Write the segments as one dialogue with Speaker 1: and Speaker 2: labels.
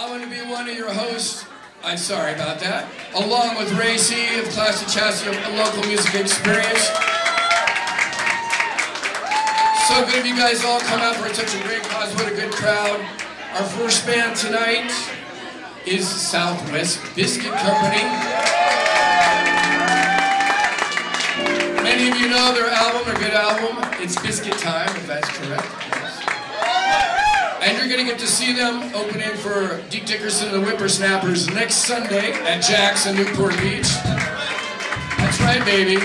Speaker 1: I'm going to be one of your hosts. I'm sorry about that. Along with Ray C. of Classic Chassis, a local music experience. So good of you guys all come out for such a great cause. What a good crowd. Our first band tonight is Southwest Biscuit Company. Many of you know their album, their good album. It's Biscuit Time, if that's correct. And you're going to get to see them opening for Deke Dickerson and the Whippersnappers next Sunday at Jack's in Newport Beach. That's right, baby.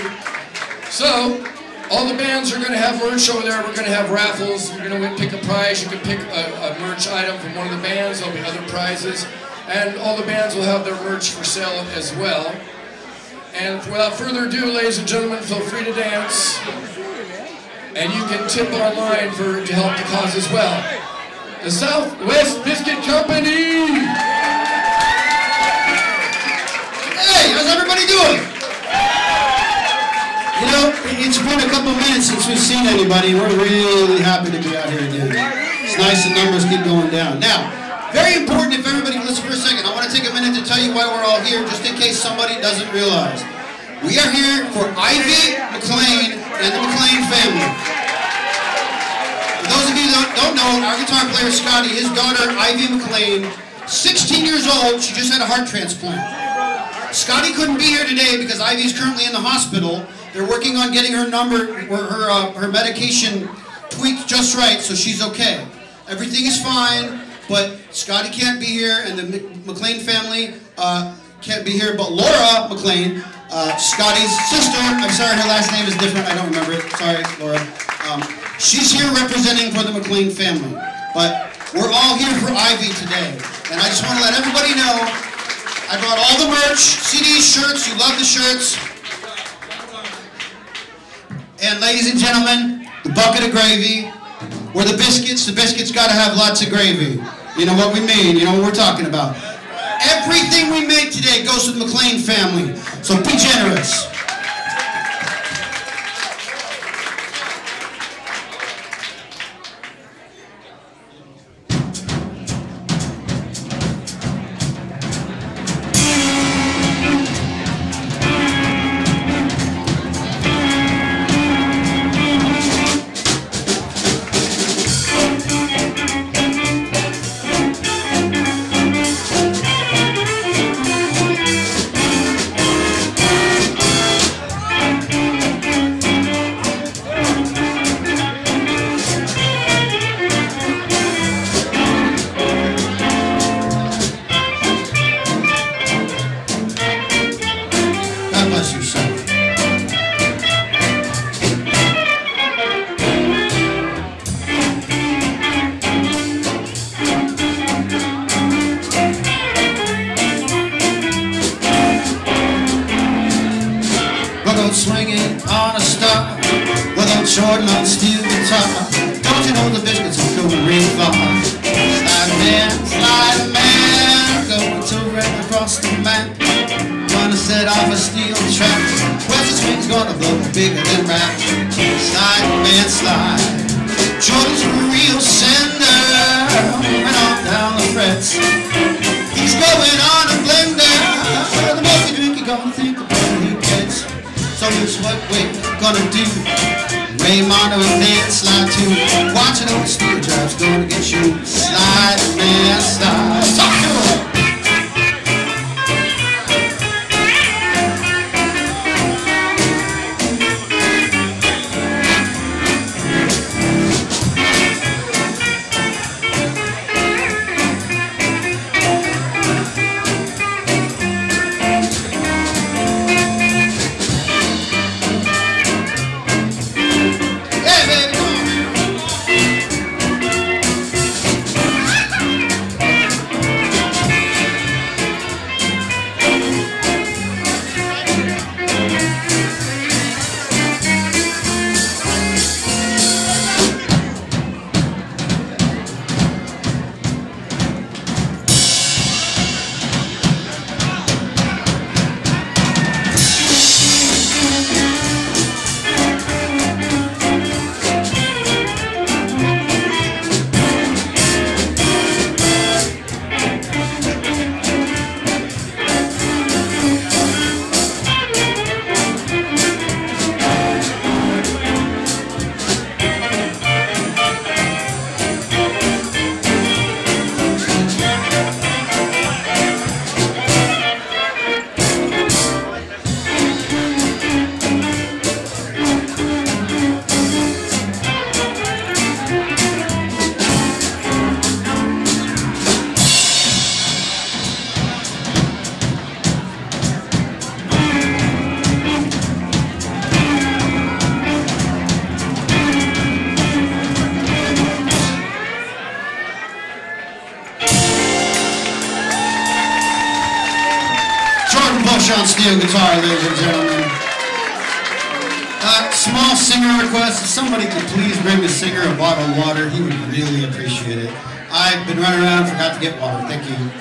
Speaker 1: So, all the bands are going to have merch over there. We're going to have raffles. You're going to pick a prize. You can pick a, a merch item from one of the bands. There'll be other prizes. And all the bands will have their merch for sale as well. And without further ado, ladies and gentlemen, feel free to dance. And you can tip online for to help the cause as well. The Southwest Biscuit Company!
Speaker 2: Hey, how's everybody doing? You know, it's been a couple minutes since we've seen anybody. We're really happy to be out here again. It's nice the numbers keep going down. Now, very important if everybody listen for a second. I want to take a minute to tell you why we're all here, just in case somebody doesn't realize. We are here for Ivy McLean and the McLean family. That don't know, our guitar player Scotty, his daughter Ivy McLean, 16 years old, she just had a heart transplant. Scotty couldn't be here today because Ivy's currently in the hospital. They're working on getting her number, or her, uh, her medication tweaked just right, so she's okay. Everything is fine. But Scotty can't be here, and the McLean family uh, can't be here. But Laura McLean, uh, Scotty's sister, I'm sorry, her last name is different. I don't remember it. Sorry, Laura. Um, she's here representing for the McLean family. But we're all here for Ivy today. And I just want to let everybody know I brought all the merch, CDs, shirts. You love the shirts. And ladies and gentlemen, the bucket of gravy, or the biscuits, the biscuits got to have lots of gravy. You know what we mean, you know what we're talking about. Everything we make today goes to the McLean family, so be generous. bigger than rap, slide man slide. Jordan's a real sender, and on down the frets. He's going on a blender, the more you drink, you're gonna think the better he gets. So here's what we're gonna do. Raymond and man slide too. Watching over steel drives, gonna get you. Slide man slide. Talk to him. singer a bottle of water, he would really appreciate it. I've been running around, forgot to get water. Thank you.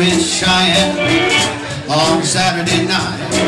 Speaker 2: with Cheyenne on Saturday night.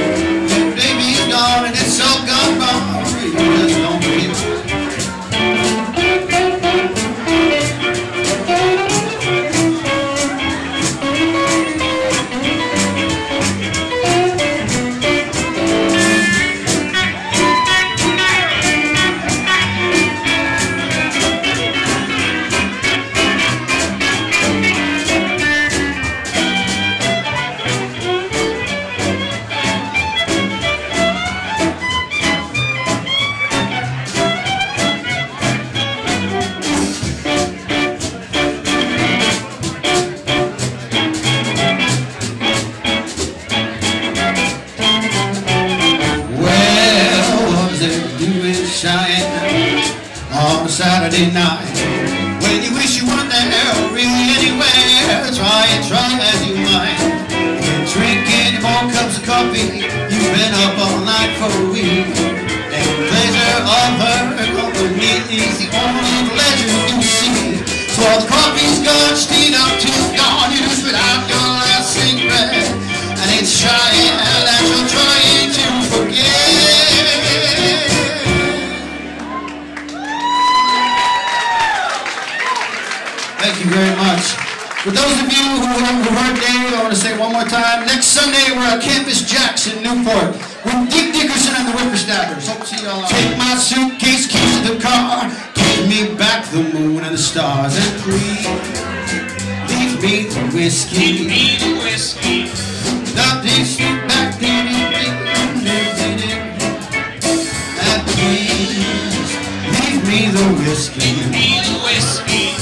Speaker 2: Sing me the whiskey.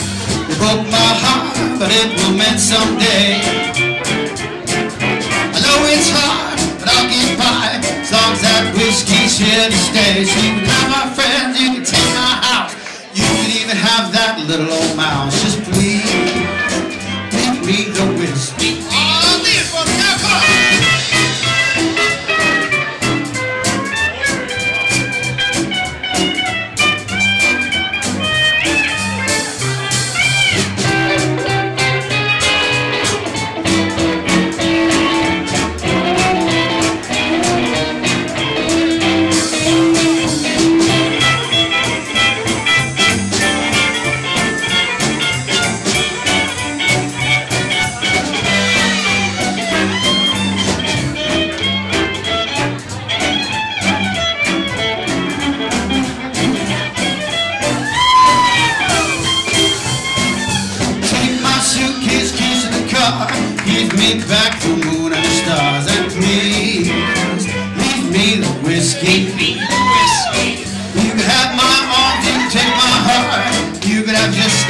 Speaker 2: You broke my heart, but it will mend someday. I know it's hard, but I'll get by as long as that whiskey's here to stay. So you can have my friends, you can take my house, you can even have that little old mouse.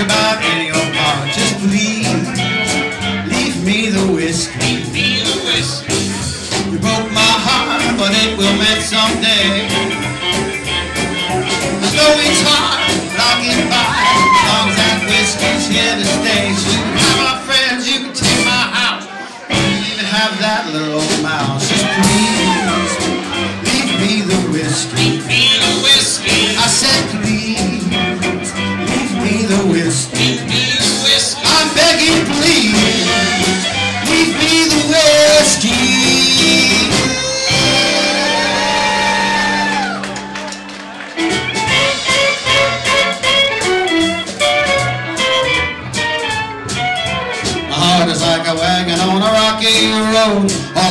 Speaker 2: about any old bar. Just leave, leave me the whiskey. Leave me the whiskey. You broke my heart, but it will mend someday. As though it's hard, but I'll get by. As long as that whiskey's here to stay. So you can have my friends, you can take my house. You can even have that little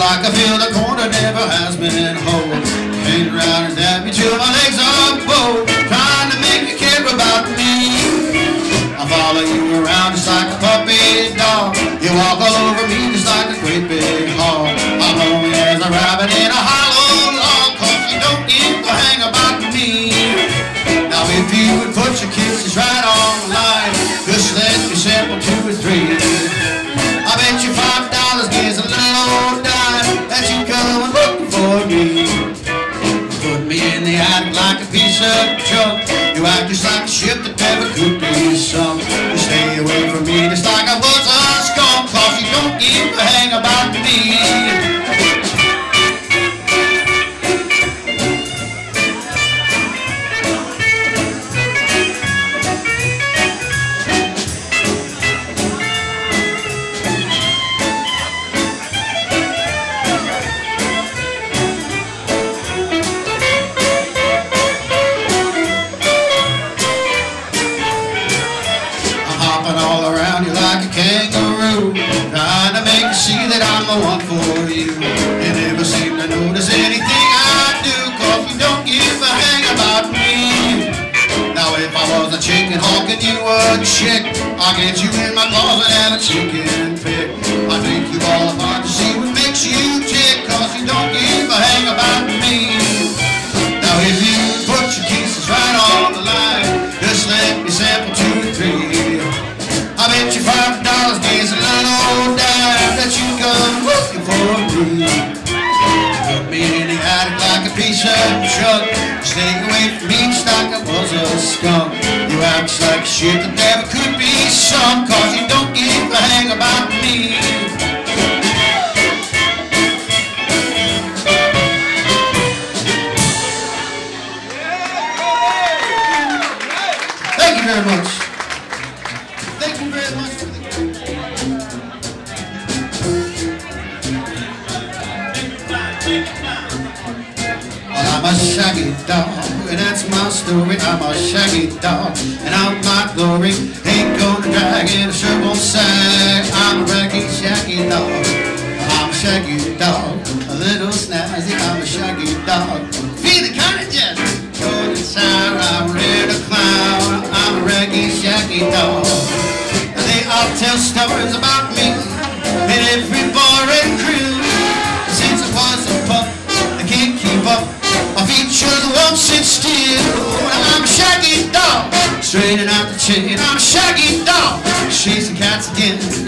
Speaker 2: I can feel the corner never has been whole. Hang around and at me till my legs are full, trying to make you care about me. I follow you around just like a puppy dog. You walk all over me Come, come.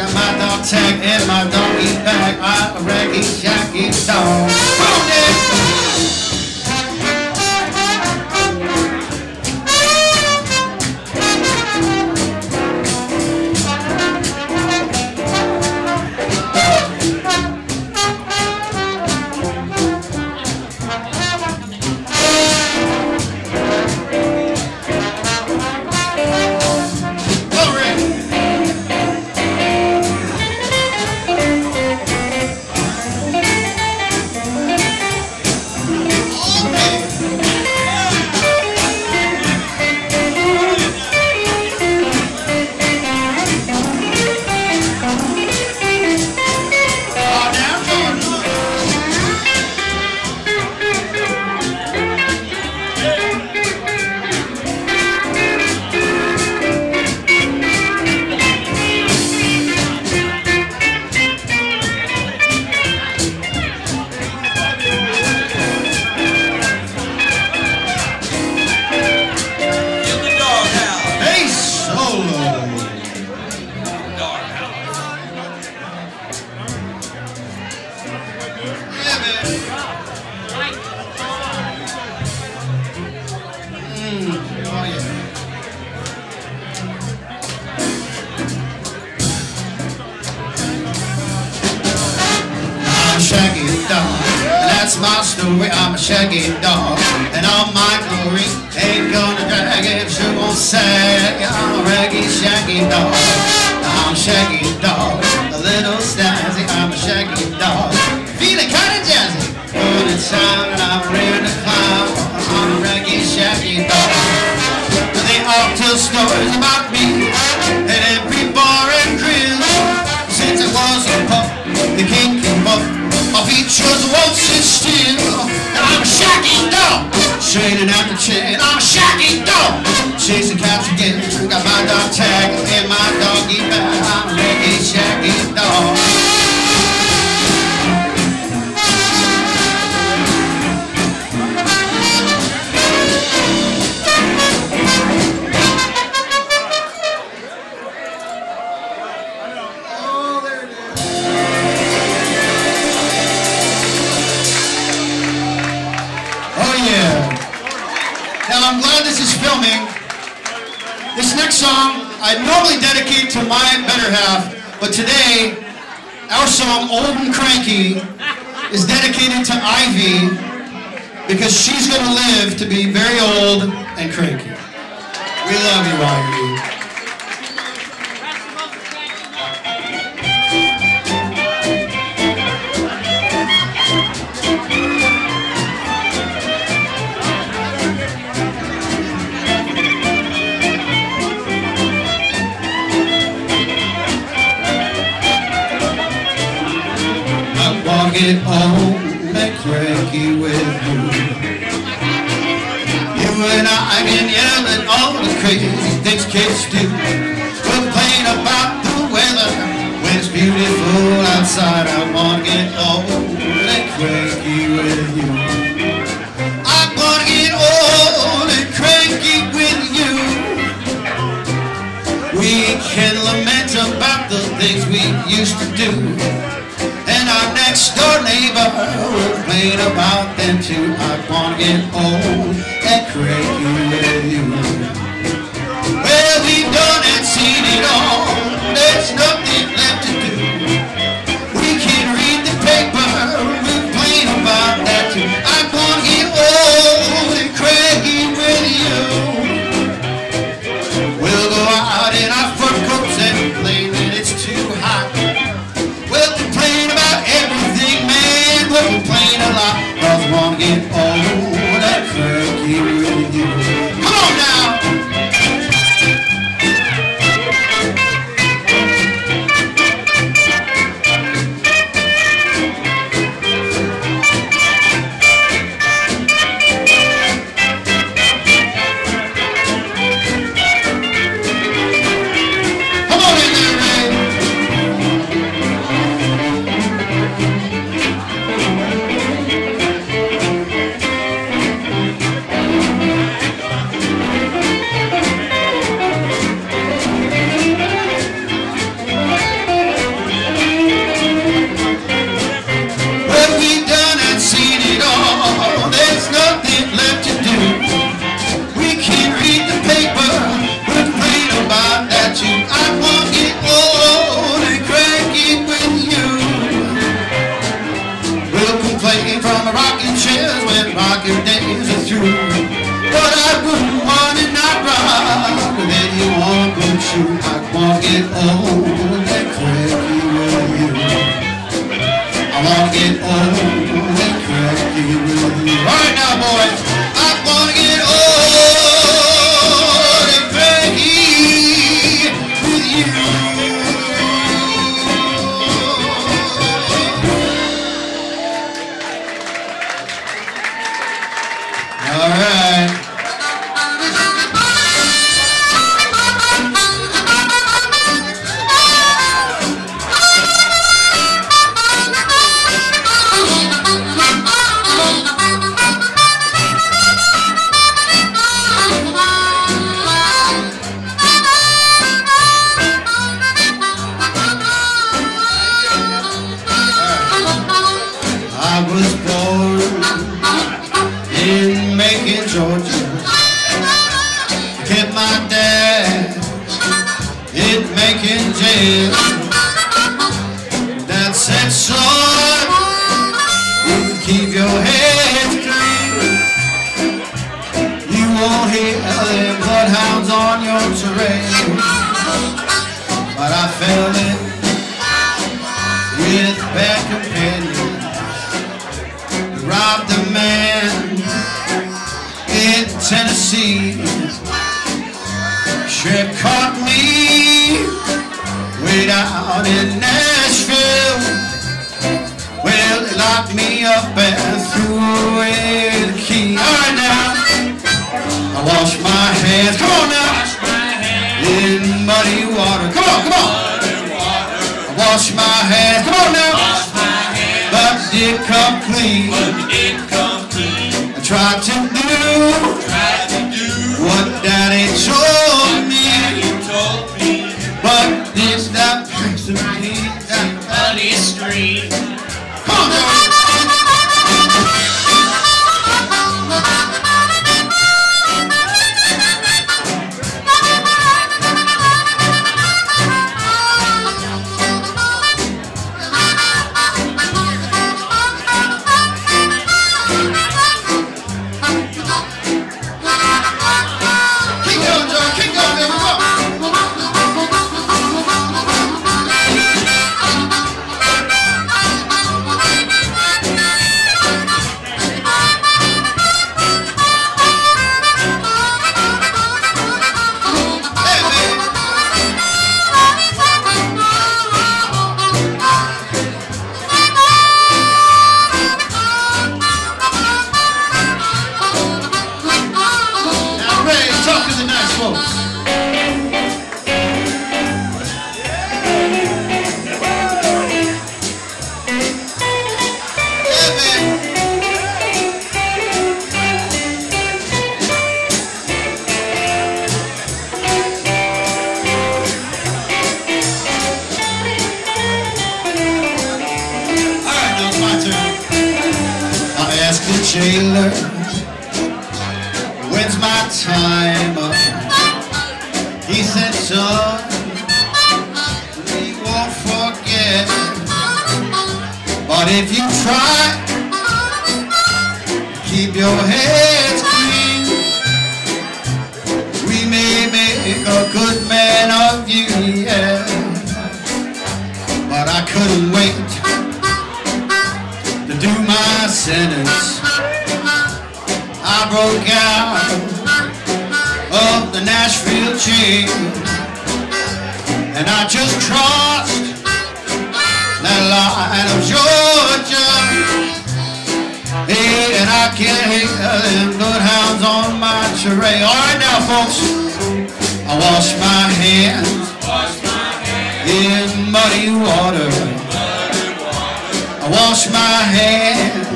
Speaker 2: Got my dog tag and my donkey bag. I'm a raggy, shaggy dog. shaggy outside, I wanna get old and cranky with you. I'm gonna get old and cranky with you. We can lament about the things we used to do. And our next door neighbor will complain about them too. I wanna get old and cranky with you. Well, we've done and seen it all. There's nothing. Wash my hands. Come on now. Wash my hands. In muddy water. Come on, come on. Water, water. Wash my hands. Come on now. Wash my hands. But did come clean. Them bloodhounds on my terrain. All right now, folks, I wash my hands in muddy water. I wash my hands,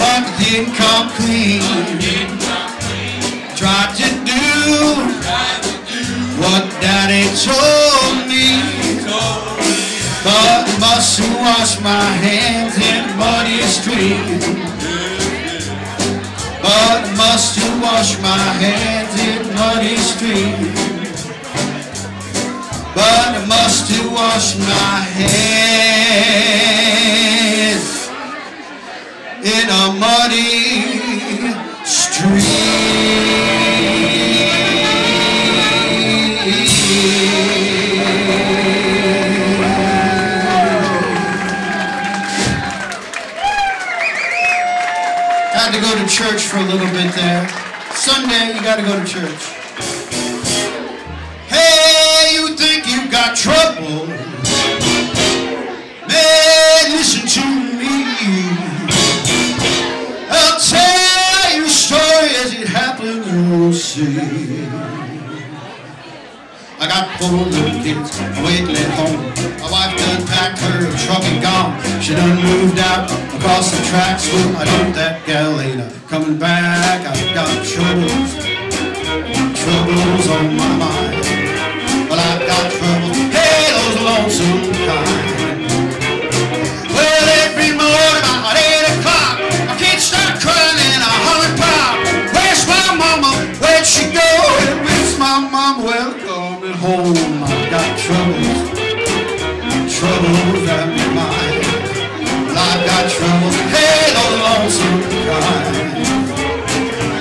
Speaker 2: but didn't come clean. Tried to do what Daddy told me, but must wash my hands in muddy streams. But must to wash my hands in muddy streams. But must wash my hands in a muddy Had church for a little bit there. Sunday, you gotta go to church. Hey, you think you got trouble? Man, listen to me. I'll tell you a story as it happened, you'll see. I got four little kids waiting at home. My wife done packed her truck and gone. She done moved out across the tracks. Well, I hope that gal ain't a coming back. I've got troubles, troubles on my mind. Well, I've got troubles, hey, those lonesome kind. Well, every morning about eight o'clock, I can't stop crying and I holler pop. Where's my mama? Where'd she go? And my mama? Well, coming home, I've got troubles, troubles that Troubles, hey, those lonesome kind.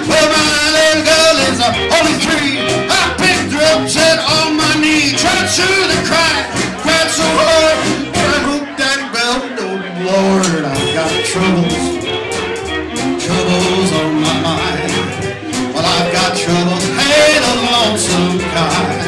Speaker 2: Well, my little girl is uh, only three. I picked her up, said on my knee, tried to her cry, cried so hard, I hope that bell don't Lord, I've got troubles, troubles on my mind. Well, I've got troubles, hey, the lonesome kind.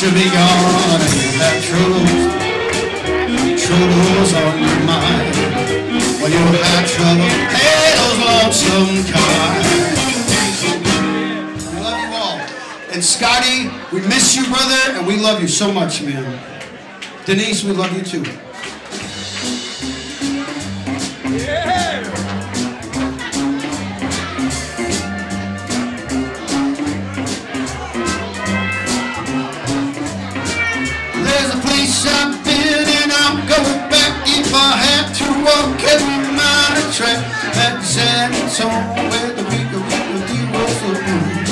Speaker 2: Then be gone. And you have troubles, troubles on your mind. Well, you'll have trouble, hey, those lonesome kind. I love you all. And Scotty, we miss you, brother, and we love you so much, man. Denise, we love you too. walking on a track at San Antonio where the week of week of the wolf of blues.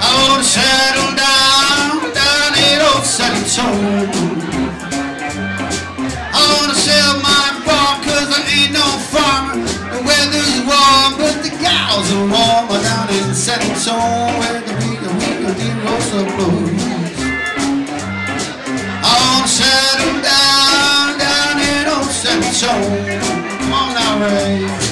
Speaker 2: I wanna settle down down in old San Antonio. I wanna sell my farm cause I ain't no farmer. The weather's warm but the gals are warmer down in San Antonio where the week of week of the of blues. I wanna settle down so, Come on now, Ray.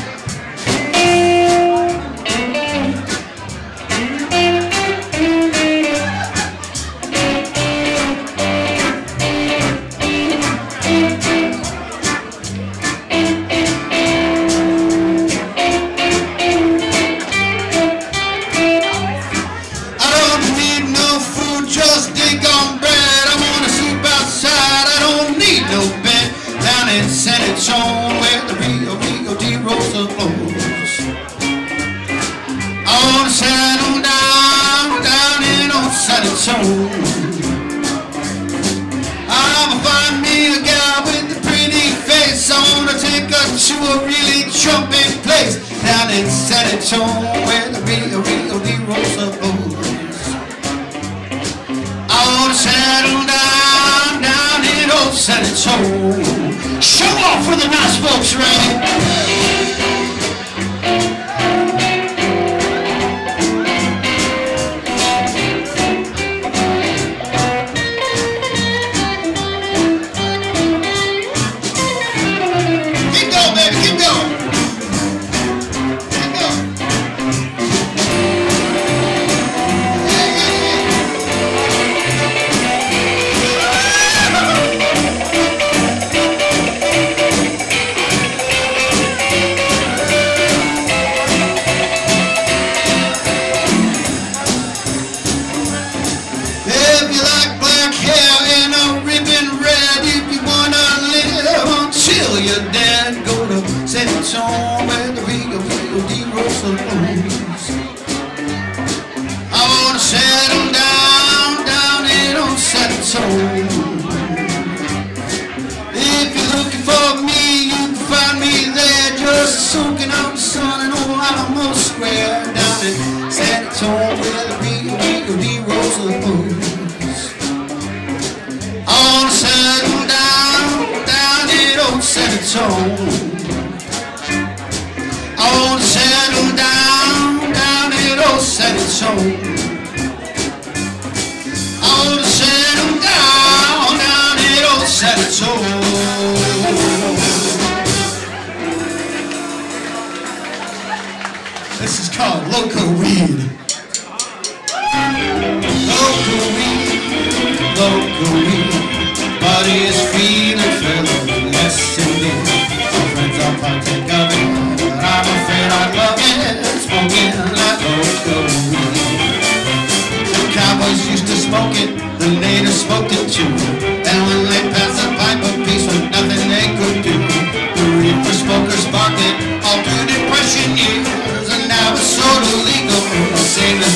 Speaker 2: This is called Loco Weed. Loco Weed, Loco Weed. Body is feeling feeling less indeed. Some friends are partaking of it, but I'm afraid I love it. Smoking like Loco Weed. The cowboys used to smoke it, the natives smoked it too.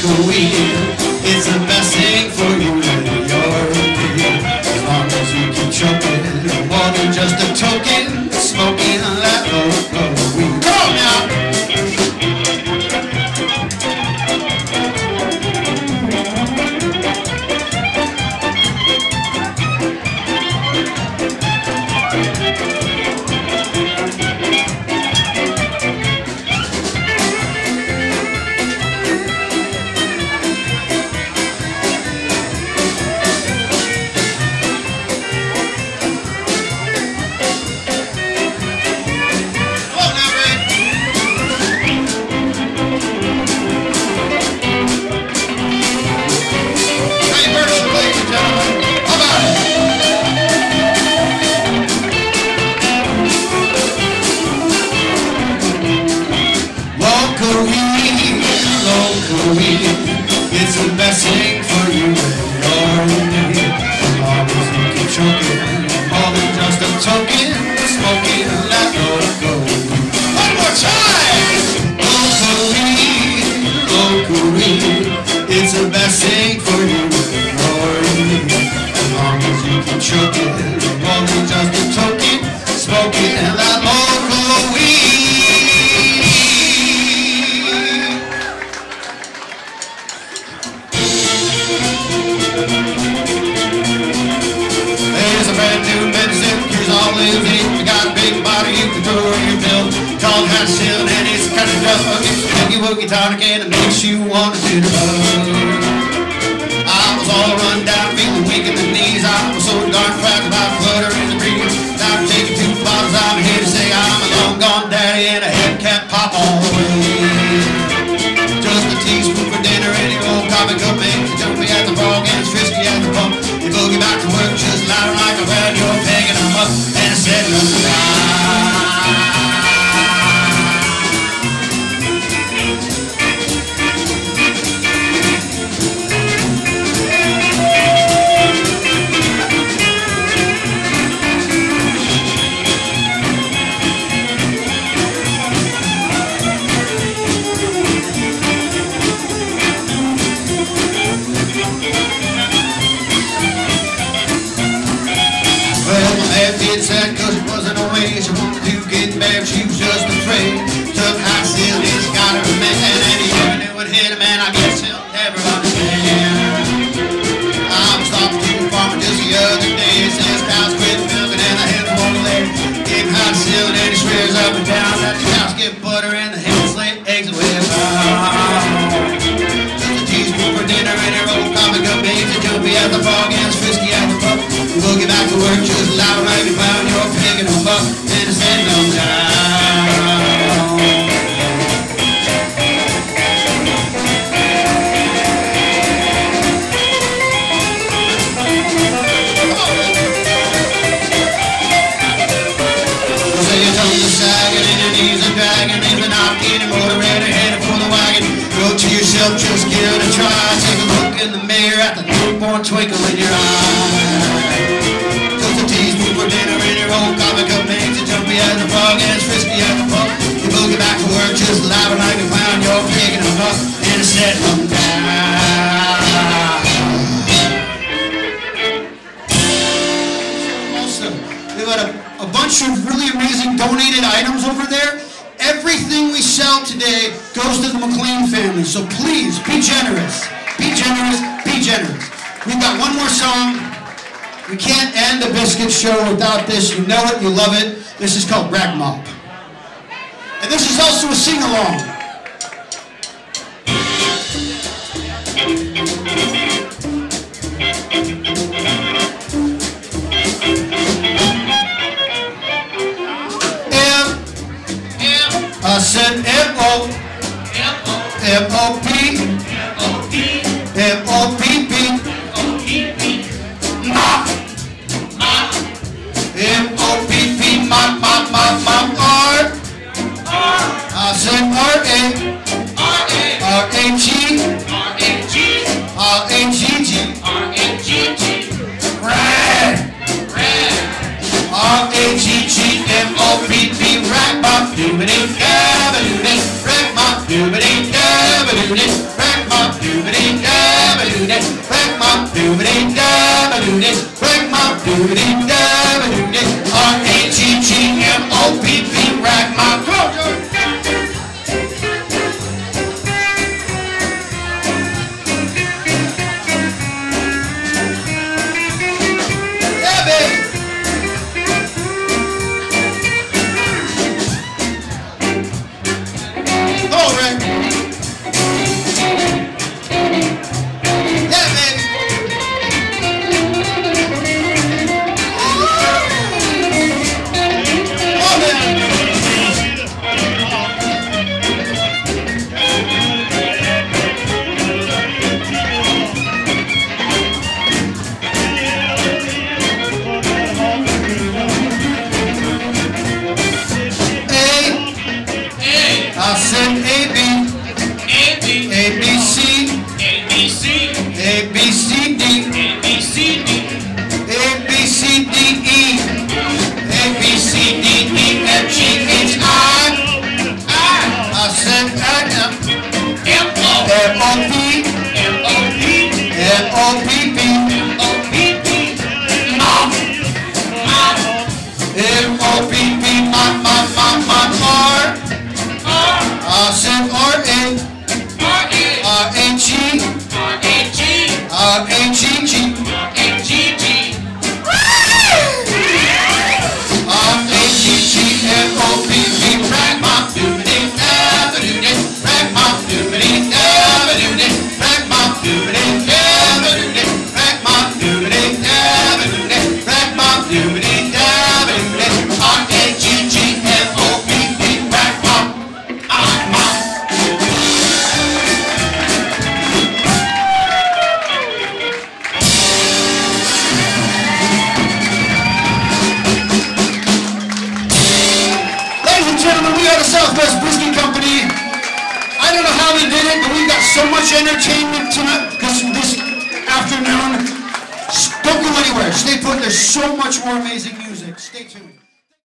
Speaker 2: It's the best thing for babe, she was just afraid. us We've got a, a bunch of really amazing donated items over there. Everything we sell today goes to the McLean family, so please be generous. Be generous, be generous. We've got one more song. We can't end the Biscuit Show without this. You know it, you love it. This is called Rag Mop. And this is also a sing-along. I said M-O M-O-P M-O-P-P said R-A R-A R-A-G R-A-G R-A-G-G R-A-G-G Red Red R-A-G-G M-O-P-P Rap-a-fumity-cabba-doodie, rap-a-fumity-cabba-doodie.